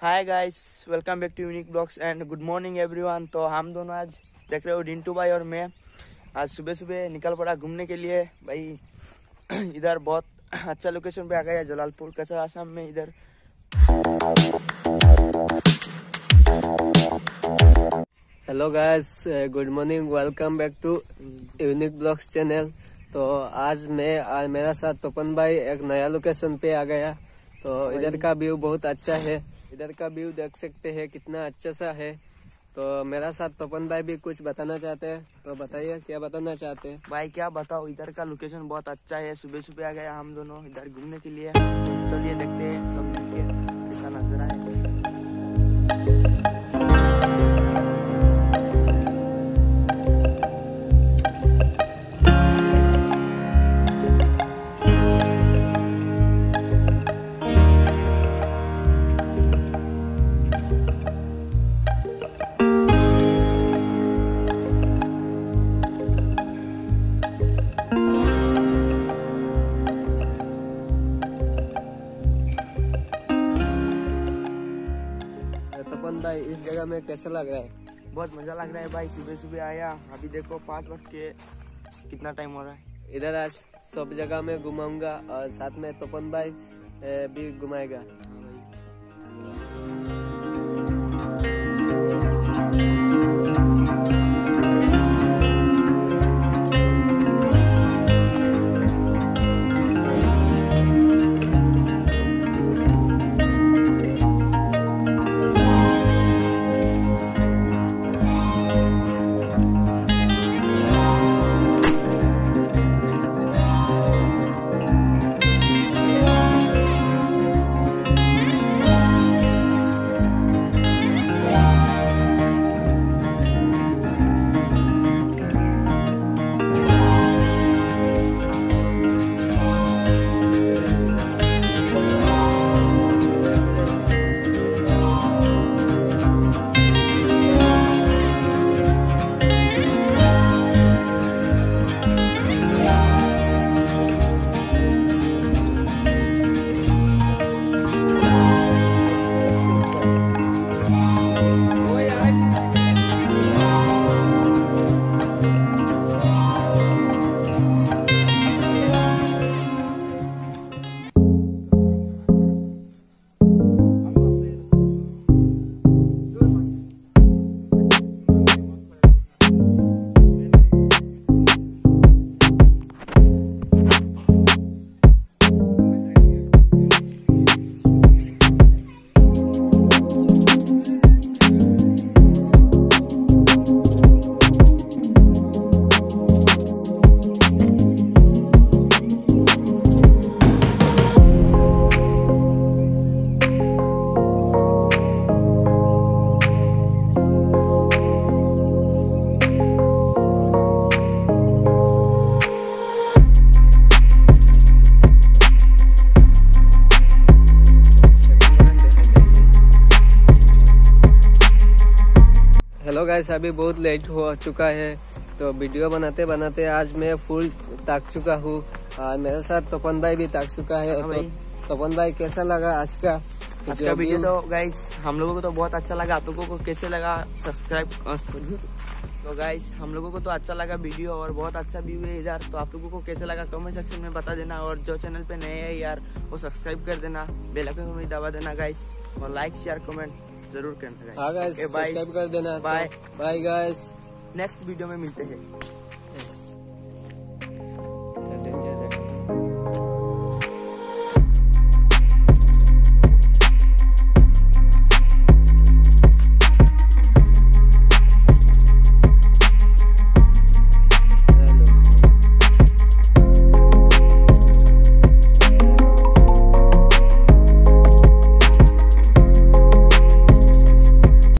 Hi guys welcome back to unique blogs and good morning everyone तो हम दोनों आज देख रहे हो रिंटू भाई और मैं। आज सुबह सुबह निकल पड़ा घूमने के लिए। भाई, इधर बहुत अच्छा लोकेशन पे आ गया जलालपुर, कचरा आसाम में इधर। Hello guys good morning welcome back to unique blogs channel तो आज मैं मेरा साथ तपन भाई एक नया लोकेशन पे आ गया। तो इधर का व्यू बहुत अच्छा है। इधर का व्यू देख सकते हैं कितना अच्छा सा है। तो मेरा साथ तपन भाई भी कुछ बताना चाहते हैं तो बताइए क्या बताना चाहते हैं? भाई क्या बताओ इधर का लोकेशन बहुत अच्छा है। सुबह सुबह आ गया हम दोनों इधर घूमने के लिए। चलिए देखते हैं सब मिलके कैसा नज़र आए तपन भाई इस जगह में कैसा लग रहा है? बहुत मज़ा लग रहा है भाई सुबह सुबह आया अभी देखो पाँच बज के कितना टाइम हो रहा है। इधर आज सब जगह में घुमाऊँगा और साथ में तपन भाई भी घुमाएगा। हेलो गाइस अभी बहुत लेट हो चुका है। तो वीडियो बनाते बनाते आज मैं फुल ताक चुका हूँ। और मेरे साथ तपन भाई भी ताक चुका है। हाँ तो तपन भाई कैसा लगा आज का आज का वीडियो तो गाइस हम लोगों को तो बहुत अच्छा लगा। आप लोगों को कैसे लगा? सब्सक्राइब तो गाइस हम लोगों को तो अच्छा लगा वीडियो और बहुत अच्छा व्यू है इधर। तो आप लोगों को कैसे लगा कमेंट सेक्शन में बता देना। और जो चैनल पे नए हैं यार वो सब्सक्राइब कर देना। बेल आइकन भी दबा देना गाइस और लाइक शेयर कमेंट ज़रूर करना। हाँ गाइस गाइस सब्सक्राइब कर देना। Bye bye guys next video में मिलते हैं।